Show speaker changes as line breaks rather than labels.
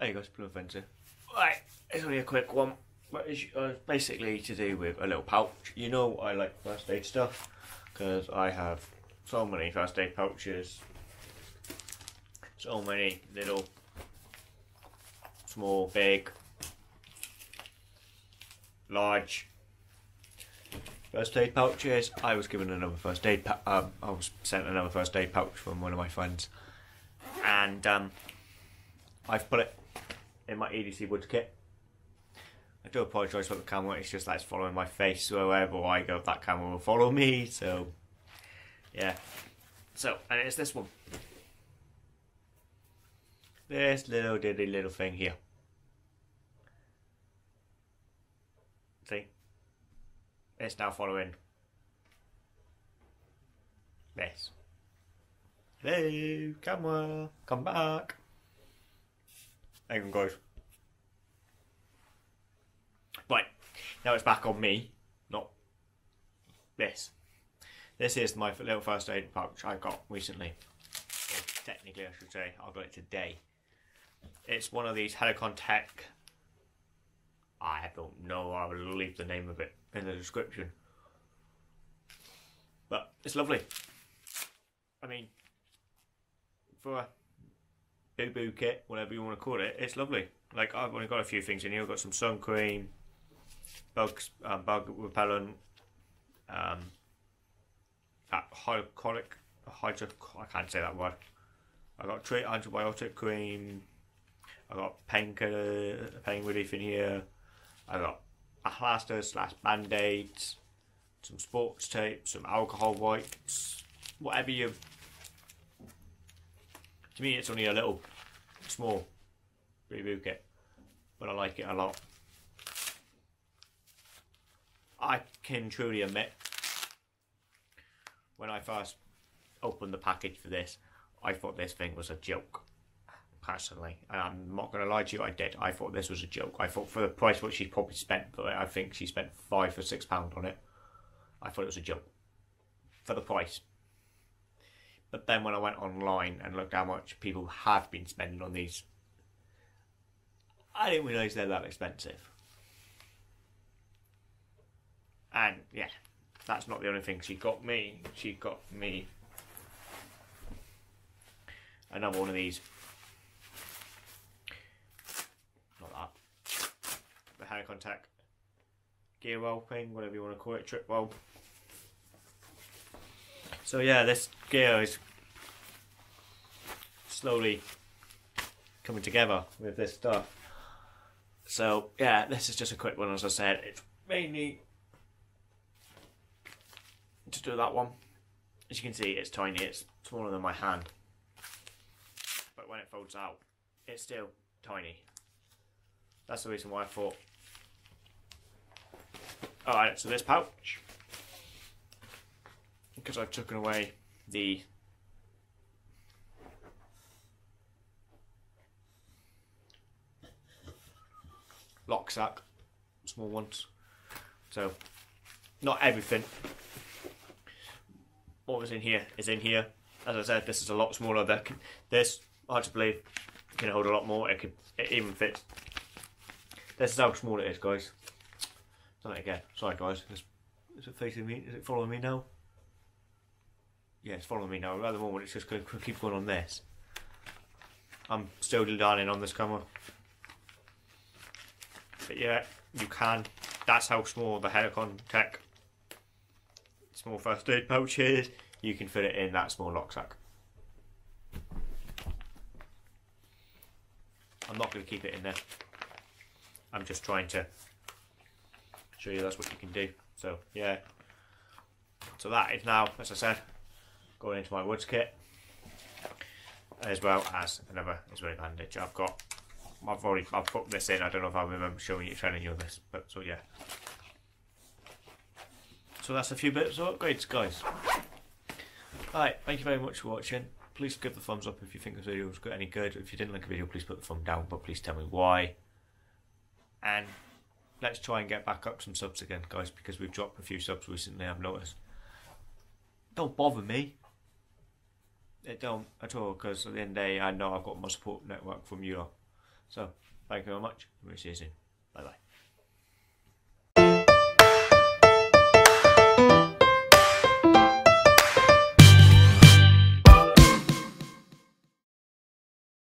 Go, Blue Offensive. Right, it's only a quick one, but it's uh, basically to do with a little pouch. You know I like first aid stuff, because I have so many first aid pouches, so many little, small, big, large first aid pouches. I was given another first aid. Um, I was sent another first aid pouch from one of my friends, and um, I've put it in my EDC Woods kit. I do apologise for the camera. It's just that it's following my face. So wherever I go, that camera will follow me. So yeah. So and it's this one. This little diddy little thing here. See? It's now following this. Hello, camera, come back. On, guys. Right, now it's back on me, not this. This is my little first aid pouch I got recently. Or technically, I should say, I got it today. It's one of these Helikon Tex. I don't know, I will leave the name of it in the description. But it's lovely. I mean, for boo boo kit, whatever you want to call it, it's lovely. Like I've only got a few things in here. I've got some sun cream, bugs, um, bug repellent, um, hydrochloric, hydro, I can't say that word. I got treat antibiotic cream. I got painkiller, pain relief in here. I got a plaster slash band aids, some sports tape, some alcohol wipes, whatever you. To me, it's only a little small reboot kit, but I like it a lot. I can truly admit, when I first opened the package for this, I thought this thing was a joke personally, and I'm not going to lie to you, I did. I thought this was a joke. I thought for the price what she probably spent it, I think she spent five or six pound on it. I thought it was a joke for the price. But then when I went online and looked how much people have been spending on these, I didn't realise they're that expensive. And yeah, that's not the only thing she got me. She got me another one of these Not that. The hand contact gear well thing, whatever you want to call it, trip well. So yeah, this gear is slowly coming together with this stuff. So yeah, this is just a quick one as I said. It's mainly to do that one. As you can see, it's tiny, it's smaller than my hand. But when it folds out, it's still tiny. That's the reason why I thought Alright, so this pouch, because I've taken away the lock sack, small ones. So, not everything. What was in here is in here. As I said, this is a lot smaller. That this, hard to believe, can hold a lot more. It could, it even fit. This is how small it is, guys. Done it again. Sorry, guys. Is, is it facing me? Is it following me now? Yeah, it's following me now. At the moment, it's just going to keep going on this. I'm still learning on this camera. But yeah, you can. That's how small the Helikon Tex small first aid pouch is. You can fit it in that small lock sack. I'm not going to keep it in there. I'm just trying to show you that's what you can do. So yeah. So that is now, as I said, going into my woods kit. As well as another Israeli bandage. I've got I've already I've put this in, I don't know if I remember showing you telling you this, but so yeah. So that's a few bits of upgrades guys. Alright, thank you very much for watching. Please give the thumbs up if you think this video was good, any good. If you didn't like the video, please put the thumb down, but please tell me why. And let's try and get back up some subs again, guys, because we've dropped a few subs recently. I've noticed. Don't bother me. It don't at all, because at the end of the day, I know I've got my support network from you. So, thank you very much. We'll see you soon. Bye bye.